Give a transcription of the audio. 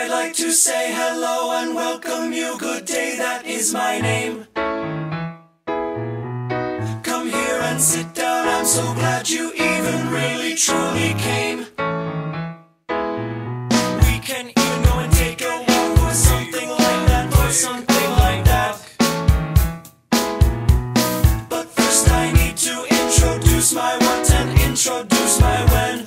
I'd like to say hello and welcome you. Good day, that is my name. Come here and sit down. I'm so glad you even really truly came. We can even go and take a walk or something like that or something like that. But first I need to introduce my what and introduce my when.